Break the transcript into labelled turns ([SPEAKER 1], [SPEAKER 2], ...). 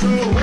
[SPEAKER 1] true.